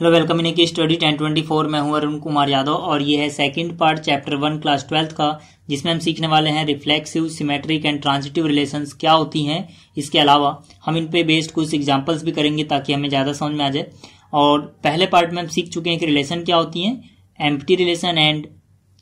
Hello welcome in की study ten twenty four मैं हूँ अरुण कुमार यादव और ये है second part chapter one class twelfth का, जिसमें हम सीखने वाले हैं reflexive symmetric and transitive relations क्या होती हैं। इसके अलावा हम इन पे बेस्ड कुछ एग्जांपल्स भी करेंगे ताकि हमें ज़्यादा समझ में आ जाए। और पहले पार्ट में हम सीख चुके हैं कि रिलेशन क्या होती है empty relation and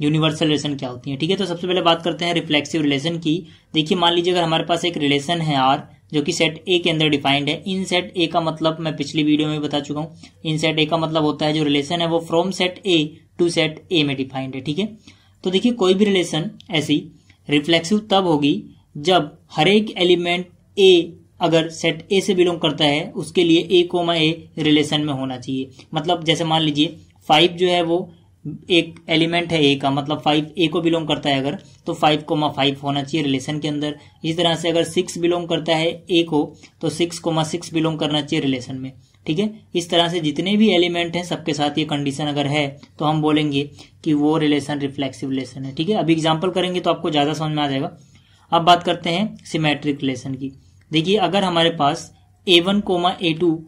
universal relation क्या होती है। ठीक है तो सबसे पहले बात करते हैं रिफ्लेक्सिव रिलेशन की। देखिए, मान लीजिए अगर हमारे पास एक रिलेशन है आर जो कि सेट ए के अंदर डिफाइंड है। इन सेट ए का मतलब मैं पिछली वीडियो में बता चुका हूँ। इन सेट ए का मतलब होता है जो रिलेशन है वो from set A to set A में डिफाइंड है, ठीक है? तो देखिए, कोई भी रिलेशन ऐसी रिफ्लेक्सिव तब होगी जब हर एक एलिमेंट ए अगर सेट ए से बिलोंग करता है, उसके लिए ए कोमा ए रिलेशन में होना चाहिए। मतलब जैसे मान लीजिए फाइव जो है वो एक एलिमेंट है ए का मतलब फाइव ए को बिलोंग करता है अगर तो फाइव कोमा फाइव होना चाहिए रिलेशन के अंदर। इसी तरह से अगर सिक्स बिलोंग करता है ए को तो सिक्स कोमा सिक्स बिलोंग करना चाहिए रिलेशन में। ठीक है? इस तरह से जितने भी एलिमेंट हैं, सबके साथ ये कंडीशन अगर है तो हम बोलेंगे कि वो रिलेशन रिफ्लेक्सिव रिलेशन है। ठीक है? अभी एग्ज़ाम्पल करेंगे तो आपको ज़्यादा समझ में आ जाएगा। अब बात करते हैं सिमेट्रिक रिलेशन की। देखिए, अगर हमारे पास A one comma A two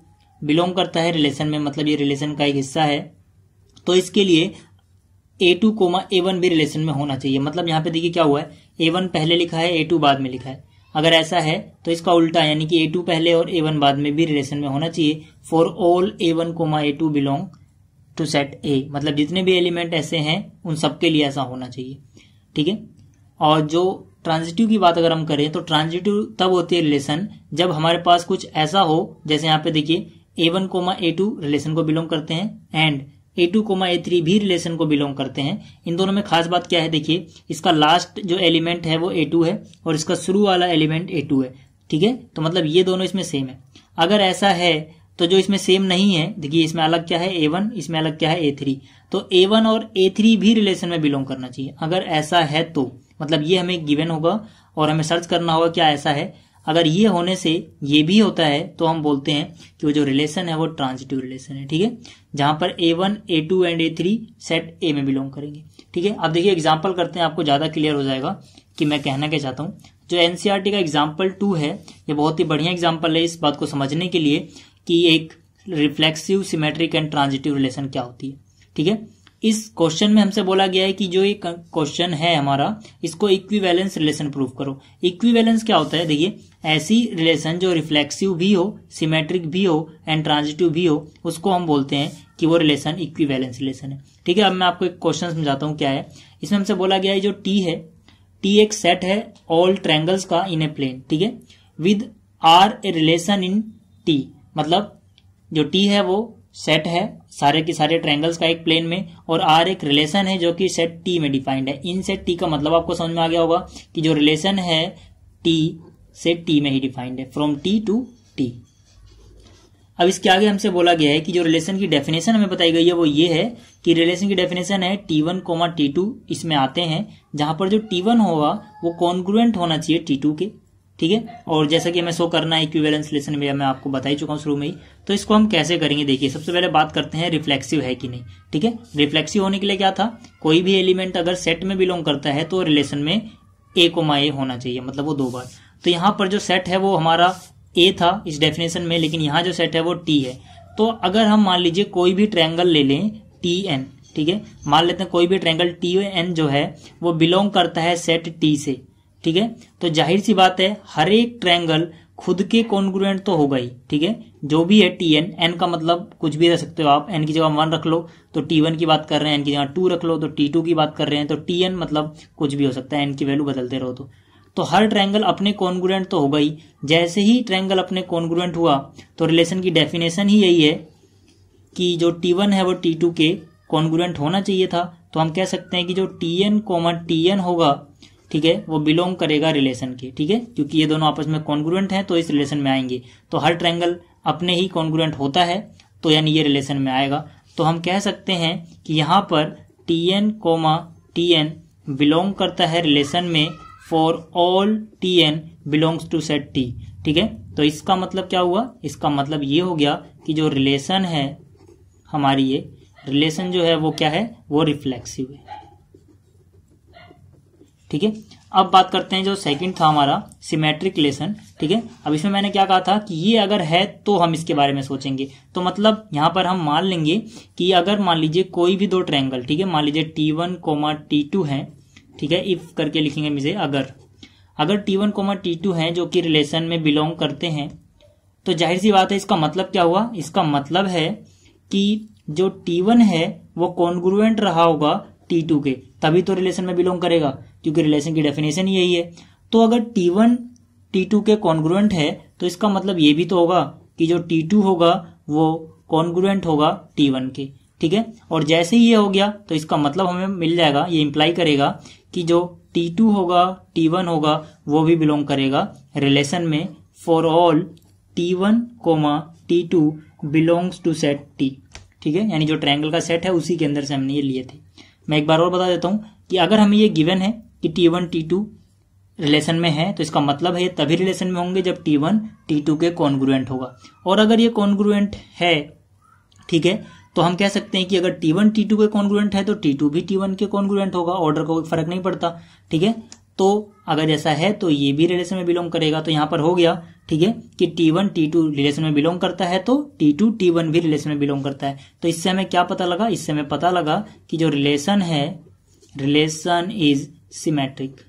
belong करता है रिलेशन में मतलब ये रिलेशन का एक हिस्सा है तो इसके लिए A two comma A one भी रिलेशन में होना चाहिए। मतलब यहाँ पे देखिए क्या हुआ है? ए वन पहले लिखा है ए टू बाद में लिखा है। अगर ऐसा है तो इसका उल्टा यानी कि ए टू पहले और ए वन बाद में भी रिलेशन में होना चाहिए। For all A one comma A two belong to set A मतलब जितने भी एलिमेंट ऐसे हैं, उन सबके लिए ऐसा होना चाहिए। ठीक है? और जो ट्रांजिटिव की बात अगर हम करें तो ट्रांजिटिव तब होती है रिलेशन जब हमारे पास कुछ ऐसा हो, जैसे यहाँ पे देखिए A one comma A two relation को बिलोंग करते हैं and A two comma A three भी रिलेशन को बिलोंग करते हैं। इन दोनों में खास बात क्या है? देखिए, इसका लास्ट जो एलिमेंट है वो ए टू है और इसका शुरू वाला एलिमेंट ए टू है। ठीक है? तो मतलब ये दोनों इसमें सेम है। अगर ऐसा है तो जो इसमें सेम नहीं है, देखिए इसमें अलग क्या है? ए वन इसमें अलग क्या है? ए थ्री तो ए वन और ए थ्री भी रिलेशन में बिलोंग करना चाहिए। अगर ऐसा है तो। मतलब ये हमें गिवन होगा और हमें सर्च करना होगा क्या ऐसा है। अगर ये होने से ये भी होता है तो हम बोलते हैं कि वो जो रिलेशन है, वो ट्रांजिटिव रिलेशन है, ठीक है? जहाँ पर A one A two and A three set A में बिलोंग करेंगे, ठीक है? अब देखिए एग्ज़ाम्पल करते हैं, आपको ज़्यादा क्लियर हो जाएगा कि मैं कहना क्या चाहता हूँ। जो एनसीआरटी का एग्ज़ाम्पल टू है, ये बहुत ही बढ़िया एग्ज़ाम्पल है इस बात को समझने के लिए कि एक reflexive symmetric and transitive relation क्या होती है, ठीक है? इस क्वेश्चन में हमसे बोला गया है कि जो एक क्वेश्चन है हमारा, इसको इक्विवेलेंस रिलेशन प्रूव करो। इक्विवेलेंस क्या होता है? देखिए, ऐसी रिलेशन जो रिफ्लेक्सिव भी हो सिमेट्रिक भी हो एंड ट्रांजिटिव भी हो, उसको हम बोलते हैं कि वो रिलेशन इक्विवेलेंस रिलेशन है। ठीक है, अब मैं आपको एक क्वेश्चन समझाता हूँ क्या है। इसमें हमसे बोला गया है जो टी है टी एक सेट है ऑल ट्रैंगल्स का इन ए प्लेन ठीक है? With R a relation in T मतलब जो टी है वो सेट है, सारे के सारे ट्रायंगल्स का एक प्लेन में, और आर एक रिलेशन है जो कि सेट टी में डिफाइंड है। इन सेट टी का मतलब आपको समझ में आ गया होगा कि जो रिलेशन है टी सेट टी में ही डिफाइंड है फ्रॉम टी टू टी अब इसके आगे हमसे बोला गया है कि जो रिलेशन की डेफिनेशन हमें बताई गई है, वो ये है कि रिलेशन की डेफिनेशन है T one comma T two इसमें आते हैं। जहाँ पर जो टी वन होगा, वो कॉन्ग्रुएंट होना चाहिए टी टू के। ठीक है? और जैसा कि हमें शो करना है इक्विवेलेंस रिलेशन में मैं आपको बता ही चुका हूँ शुरू में ही। तो इसको हम कैसे करेंगे देखिए, सबसे पहले बात करते हैं रिफ्लेक्सिव है कि नहीं, ठीक है? रिफ्लेक्सिव होने के लिए क्या था? कोई भी एलिमेंट अगर सेट में बिलोंग करता है तो रिलेशन में ए कोमा ए होना चाहिए मतलब वो दो बार। तो यहाँ पर जो सेट है वो हमारा ए था इस डेफिनेशन में, लेकिन यहाँ जो सेट है वो टी है। तो अगर हम मान लीजिए कोई भी ट्रैंगल ले लें टी एन ठीक है? मान लेते हैं कोई भी ट्रैंगल टी एन जो है, वो बिलोंग करता है सेट टी से। ठीक है? तो ज़ाहिर सी बात है, हर एक ट्रायंगल खुद के कॉन्ग्रुएंट तो होगा ही ठीक है? जो भी है टी एन एन का मतलब कुछ भी रख सकते हो आप एन की जगह वन रख लो तो टी वन की बात कर रहे हैं एन की जगह टू रख लो तो टी टू की बात कर रहे हैं तो टी एन मतलब कुछ भी हो सकता है एन की वैल्यू बदलते रहो तो। तो हर ट्रायंगल अपने कॉन्ग्रुएंट तो होगा ही जैसे ही ट्रायंगल अपने कॉन्ग्रुएंट हुआ तो रिलेशन की डेफिनेशन ही यही है कि जो टी वन है, वो टी टू के कॉन्ग्रुएंट होना चाहिए था। तो हम कह सकते हैं कि जो T N common T N होगा ठीक है? वो बिलोंग करेगा रिलेशन के, ठीक है? क्योंकि ये दोनों आपस में कॉन्ग्रुएंट हैं तो इस रिलेशन में आएँगे। तो हर ट्रायंगल अपने ही कॉन्ग्रुएंट होता है तो यानी ये रिलेशन में आएगा। तो हम कह सकते हैं कि यहाँ पर T N comma T N belong करता है रिलेशन में for all T N belongs to set T ठीक है? तो इसका मतलब क्या हुआ? इसका मतलब ये हो गया कि जो रिलेशन है हमारी ये रिलेशन जो है वो क्या है? वो रिफ्लेक्सिव है। ठीक है? अब बात करते हैं जो सेकंड था हमारा सिमेट्रिक रिलेशन ठीक है? अब इसमें मैंने क्या कहा था कि ये अगर है तो हम इसके बारे में सोचेंगे। तो मतलब यहाँ पर हम मान लेंगे कि अगर मान लीजिए कोई भी दो ट्रायंगल ठीक है? मान लीजिए T one comma T two है, ठीक है? इफ़ करके लिखेंगे मुझे अगर। अगर T one comma T two है जो कि रिलेशन में बिलोंग करते हैं तो ज़ाहिर सी बात है इसका मतलब क्या हुआ? इसका मतलब है कि जो टी वन है, वो कॉन्ग्रुएंट रहा होगा टी टू के, तभी तो रिलेशन में बिलोंग करेगा। क्योंकि रिलेशन की डेफिनेशन यही है। तो अगर टी वन टी टू के कॉन्ग्रुएंट है तो इसका मतलब ये भी तो होगा कि जो टी टू होगा, वो कॉन्ग्रुएंट होगा टी वन के, ठीक है? और जैसे ही ये हो गया तो इसका मतलब हमें मिल जाएगा, ये इंप्लाई करेगा कि जो टी टू होगा टी वन होगा, वो भी बिलोंग करेगा रिलेशन में। For all T one comma T two belongs to set T ठीक है? यानी जो ट्रायंगल का सेट है, उसी के अंदर से हमने ये लिए थे। मैं एक बार और बता देता हूँ कि अगर हमें ये गिवन है कि T one T two relation में है तो इसका मतलब है तभी रिलेशन में होंगे जब टी वन टी टू के कॉन्ग्रुएंट होगा। और अगर ये कॉन्ग्रुएंट है, ठीक है तो हम कह सकते हैं कि अगर टी वन टी टू के कॉन्ग्रुएंट है तो टी टू भी टी वन के कॉन्ग्रुएंट होगा ऑर्डर का कोई फ़र्क नहीं पड़ता, ठीक है? तो अगर ऐसा है तो ये भी रिलेशन में बिलोंग करेगा। तो यहाँ पर हो गया, ठीक है, कि T one T two relation में बिलोंग करता है तो टी टू टी वन भी रिलेशन में बिलोंग करता है। तो इससे हमें क्या पता लगा? इससे हमें पता लगा कि जो रिलेशन है रिलेशन इज़ सिमेट्रिक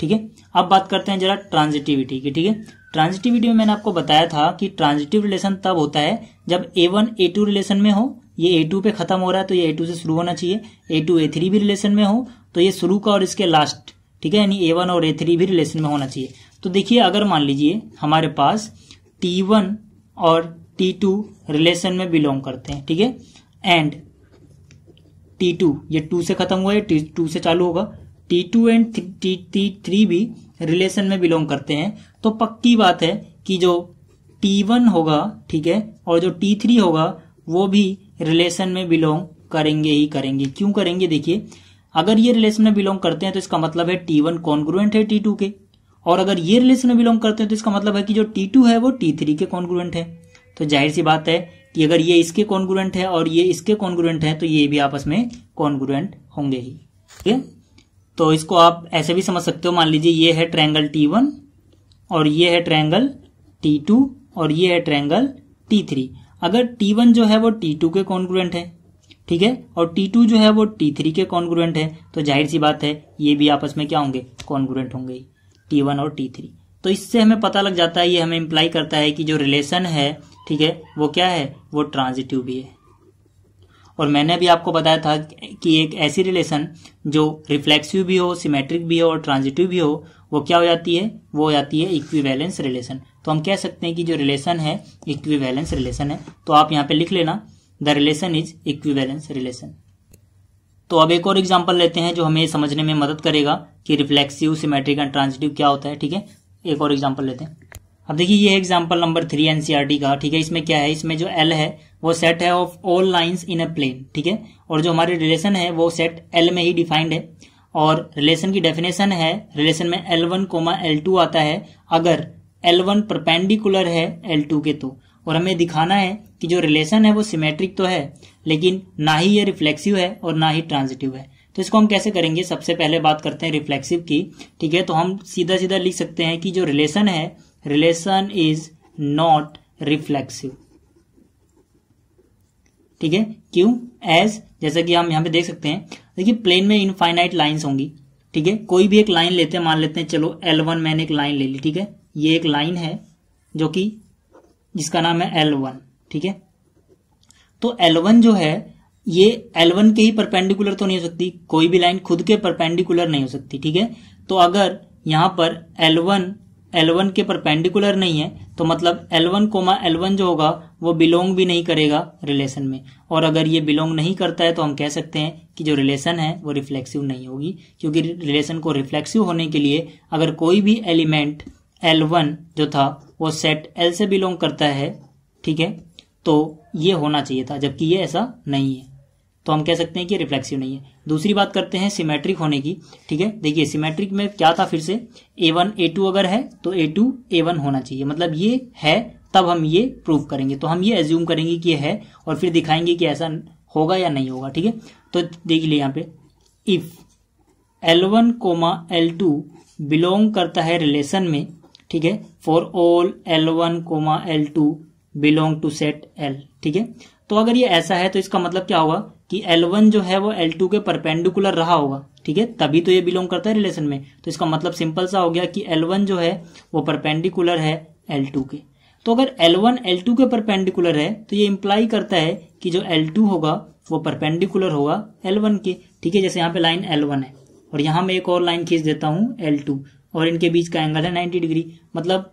ठीक है? अब बात करते हैं जरा ट्रांजिटिविटी की, ठीक है? ट्रांजिटिविटी में मैंने आपको बताया था कि ट्रांजिटिव रिलेशन तब होता है जब A one A two relation में हो, ये ए टू पे खत्म हो रहा है तो ये ए टू से शुरू होना चाहिए। ए टू ए थ्री भी रिलेशन में हो तो ये शुरू का और इसके लास्ट ठीक है? यानी ए वन और ए थ्री भी रिलेशन में होना चाहिए। तो देखिए, अगर मान लीजिए हमारे पास टी वन और टी टू रिलेशन में बिलोंग करते हैं, ठीक है? एंड टी टू ये टू से खत्म हुआ है टी टू से चालू होगा। T two and T three भी रिलेशन में बिलोंग करते हैं। तो पक्की बात है कि जो टी वन होगा, ठीक है, और जो टी थ्री होगा, वो भी रिलेशन में बिलोंग करेंगे ही करेंगे। क्यों करेंगे? देखिए, अगर ये रिलेशन में बिलोंग करते हैं तो इसका मतलब है टी वन कॉन्ग्रुएंट है टी टू के। और अगर ये रिलेशन में बिलोंग करते हैं तो इसका मतलब है कि जो टी टू है, वो टी थ्री के कॉन्ग्रुएंट है। तो ज़ाहिर सी बात है कि अगर ये इसके कॉन्ग्रुएंट है और ये इसके कॉन्ग्रुएंट है तो ये भी आपस में कॉन्ग्रुएंट होंगे ही। ठीक है? तो इसको आप ऐसे भी समझ सकते हो। मान लीजिए ये है ट्रायंगल टी वन और ये है ट्रायंगल टी टू और ये है ट्रायंगल टी थ्री अगर टी वन जो है वो टी टू के कॉन्ग्रुएंट है, ठीक है? और टी टू जो है वो टी थ्री के कॉन्ग्रुएंट है तो ज़ाहिर सी बात है, ये भी आपस में क्या होंगे? कॉन्ग्रुएंट होंगे टी वन और टी थ्री तो इससे हमें पता लग जाता है, ये हमें इंप्लाई करता है कि जो रिलेशन है ठीक है? वो क्या है? वो ट्रांजिटिव भी है। और मैंने भी आपको बताया था कि एक ऐसी रिलेशन जो रिफ्लेक्सिव भी हो सिमेट्रिक भी हो और ट्रांजिटिव भी हो, वो क्या हो जाती है? वो हो जाती है इक्विवेलेंस रिलेशन तो हम कह सकते हैं कि जो रिलेशन है इक्विवेलेंस रिलेशन है। तो आप यहाँ पे लिख लेना the relation is equivalence relation तो अब एक और एग्ज़ाम्पल लेते हैं जो हमें समझने में मदद करेगा कि रिफ्लेक्सिव सिमेट्रिक एंड ट्रांजिटिव क्या होता है, ठीक है? एक और एग्ज़ाम्पल लेते हैं। अब देखिए ये एग्ज़ाम्पल नंबर थ्री एनसीआरटी का, ठीक है, इसमें क्या है? इसमें जो एल है, वो सेट है of all lines in a plane ठीक है? और जो हमारे रिलेशन है, वो सेट एल में ही डिफाइंड है। और रिलेशन की डेफिनेशन है रिलेशन में L one comma L two आता है, अगर एल वन परपेंडिकुलर है एल टू के तो। और हमें दिखाना है कि जो रिलेशन है, वो सिमेट्रिक तो है, लेकिन ना ही ये रिफ्लेक्सिव है और ना ही ट्रांजिटिव है। तो इसको हम कैसे करेंगे? सबसे पहले बात करते हैं रिफ्लेक्सिव की, ठीक है? तो हम सीधा सीधा लिख सकते हैं कि जो रिलेशन है रिलेशन इज़ नॉट रिफ्लेक्सिव ठीक है? क्यों एज जैसा कि हम यहाँ पे देख सकते हैं, देखिए प्लेन में इनफाइनाइट लाइंस होंगी। ठीक है? कोई भी एक लाइन लेते हैं, मान लेते हैं, चलो एल वन मैंने एक लाइन ले ली, ठीक है? ये एक लाइन है, जो कि, जिसका नाम है एल वन ठीक है? तो एल वन जो है, ये एल वन के ही परपेंडिकुलर तो नहीं हो सकती, कोई भी लाइन खुद के परपेंडिकुलर नहीं हो सकती, ठीक है? तो अगर यहाँ पर एल वन एल वन के परपेंडिकुलर नहीं है तो मतलब L one comma L one जो होगा, वो बिलोंग भी नहीं करेगा रिलेशन में। और अगर ये बिलोंग नहीं करता है तो हम कह सकते हैं कि जो रिलेशन है, वो रिफ्लेक्सिव नहीं होगी। क्योंकि रिलेशन को रिफ्लेक्सिव होने के लिए अगर कोई भी एलिमेंट एल वन जो था, वो सेट एल से बिलोंग करता है, ठीक है तो ये होना चाहिए था, जबकि ये ऐसा नहीं है। तो हम कह सकते हैं कि रिफ्लेक्सिव नहीं है। दूसरी बात करते हैं सिमेट्रिक होने की, ठीक है? देखिए सिमेट्रिक में क्या था फिर से? ए वन ए टू अगर है तो ए टू ए वन होना चाहिए। मतलब ये है, तब हम ये प्रूव करेंगे। तो हम ये एज्यूम करेंगे कि ये है, और फिर दिखाएँगे कि ऐसा होगा या नहीं होगा, ठीक है? तो देख लिया यहाँ पे। If L one comma L two belong करता है रिलेशन में, ठीक है? For all L one comma L two belong to set L ठीक है? तो अगर ये ऐसा है तो इसका मतलब क्या होगा? कि L1 जो है वो L2 के परपेंडिकुलर रहा होगा, ठीक है? तभी तो ये बिलोंग करता है रिलेशन में। तो इसका मतलब सिंपल सा हो गया कि L1 जो है, वो परपेंडिकुलर है L2 के। तो अगर L1 L2 के परपेंडिकुलर है तो ये इंप्लाई करता है कि जो L2 होगा, वो परपेंडिकुलर होगा L1 के। ठीक है? जैसे यहाँ पे लाइन L1 है। और यहाँ मैं एक और लाइन खींच देता हूँ L2 और इनके बीच का एंगल है 90 डिग्री मतलब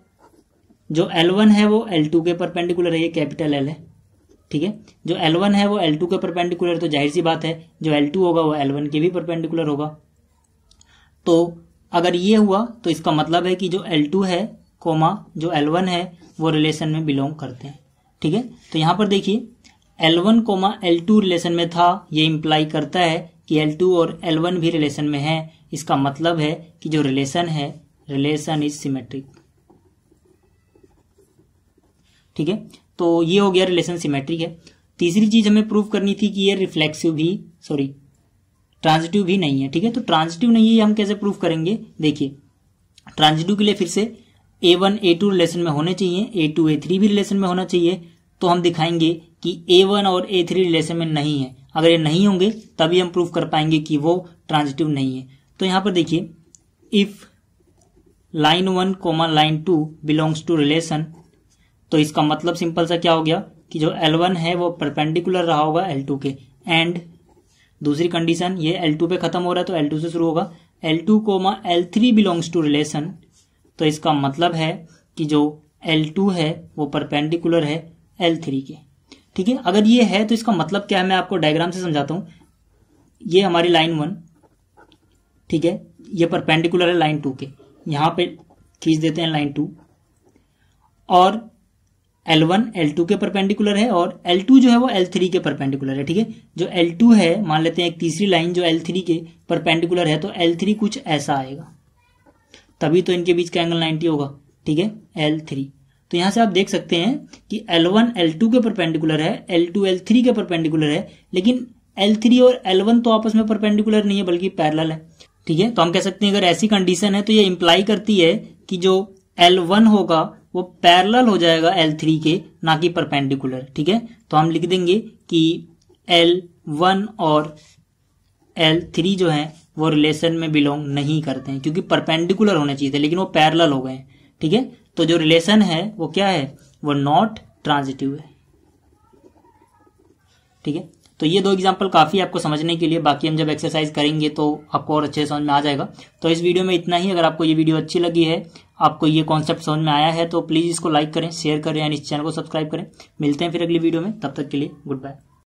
जो L1 है, वो L2 के परपेंडिकुलर है, ये कैपिटल L है। ठीक है? जो L1 है, वो L2 के परपेंडिकुलर तो ज़ाहिर सी बात है, जो L2 होगा, वो L1 के भी परपेंडिकुलर होगा। तो अगर ये हुआ तो इसका मतलब है कि जो L2 है कोमा जो L1 है, वो रिलेशन में बिलोंग करते हैं। ठीक है? तो यहाँ पर देखिए L1 कोमा L2 रिलेशन में था, ये इंप्लाई करता है कि L2 और L1 भी रिलेशन में है। इसका मतलब है कि जो रिलेशन है रिलेशन इज़ सिमेट्रिक ठीक है? तो ये हो गया रिलेशन सिमेट्रिक है। तीसरी चीज़ हमें प्रूव करनी थी कि ये रिफ्लेक्सिव भी सॉरी ट्रांजिटिव भी नहीं है, ठीक है? तो ट्रांजिटिव नहीं है हम कैसे प्रूव करेंगे? देखिए ट्रांजिटिव के लिए फिर से A one A two relation में होने चाहिए ए टू ए थ्री भी रिलेशन में होना चाहिए। तो हम दिखाएँगे कि ए वन और ए थ्री रिलेशन में नहीं है। अगर ये नहीं होंगे, तभी हम प्रूव कर पाएँगे कि वो ट्रांजिटिव नहीं है। तो यहाँ पर देखिए if line one comma line two belongs to relation तो इसका मतलब सिंपल सा क्या हो गया कि जो L1 है वो परपेंडिकुलर रहा होगा L2 के। एंड दूसरी कंडीशन ये L2 पे खत्म हो रहा है तो L2 से शुरू होगा। L2 coma L3 belongs to relation तो इसका मतलब है कि जो L2 है वो परपेंडिकुलर है L3 के। ठीक है? अगर ये है तो इसका मतलब क्या है? मैं आपको डायग्राम से समझाता हूँ। ये हमारी लाइन वन ठीक है? ये परपेंडिकुलर है लाइन टू के। यहाँ पे खींच देते हैं लाइन टू और L1 L2 के परपेंडिकुलर है और L2 जो है वो L3 के परपेंडिकुलर है, ठीक है? जो L2 है, मान लेते हैं एक तीसरी लाइन जो L3 के परपेंडिकुलर है तो L3 कुछ ऐसा आएगा। तभी तो इनके बीच का एंगल 90 होगा, ठीक है? L3 तो यहाँ से आप देख सकते हैं कि L1 L2 के परपेंडिकुलर है L2 L3 के परपेंडिकुलर है, लेकिन L3 और L1 तो आपस में परपेंडिकुलर नहीं है, बल्कि पैरेलल है, ठीक है? तो हम कह सकते हैं अगर ऐसी कंडीशन है तो ये इंप्लाई करती है कि जो L1 होगा वो पैरेलल हो जाएगा एल थ्री के, ना कि परपेंडिकुलर ठीक है? तो हम लिख देंगे कि एल वन और एल थ्री जो है, वो रिलेशन में बिलोंग नहीं करते हैं, क्योंकि परपेंडिकुलर होने चाहिए थे, लेकिन वो पैरेलल हो गए ठीक है? तो जो रिलेशन है, वो क्या है? वो नॉट ट्रांजिटिव है, ठीक है? तो ये दो एग्ज़ाम्पल काफ़ी आपको समझने के लिए, बाकी हम जब एक्सरसाइज करेंगे तो आपको और अच्छे समझ में आ जाएगा। तो इस वीडियो में इतना ही। अगर आपको ये वीडियो अच्छी लगी है, आपको ये कॉन्सेप्ट समझ में आया है तो प्लीज़ इसको लाइक करें शेयर करें एंड इस चैनल को सब्सक्राइब करें। मिलते हैं फिर अगली वीडियो में। तब तक के लिए गुड बाय